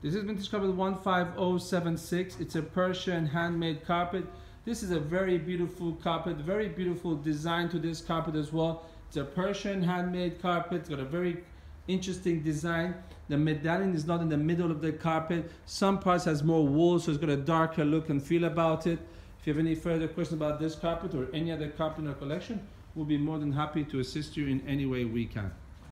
This is vintage carpet 15076. It's a Persian handmade carpet. This is a very beautiful carpet, very beautiful design to this carpet as well. It's a Persian handmade carpet. It's got a very interesting design. The medallion is not in the middle of the carpet. Some parts has more wool, so it's got a darker look and feel about it. If you have any further questions about this carpet or any other carpet in our collection, we'll be more than happy to assist you in any way we can.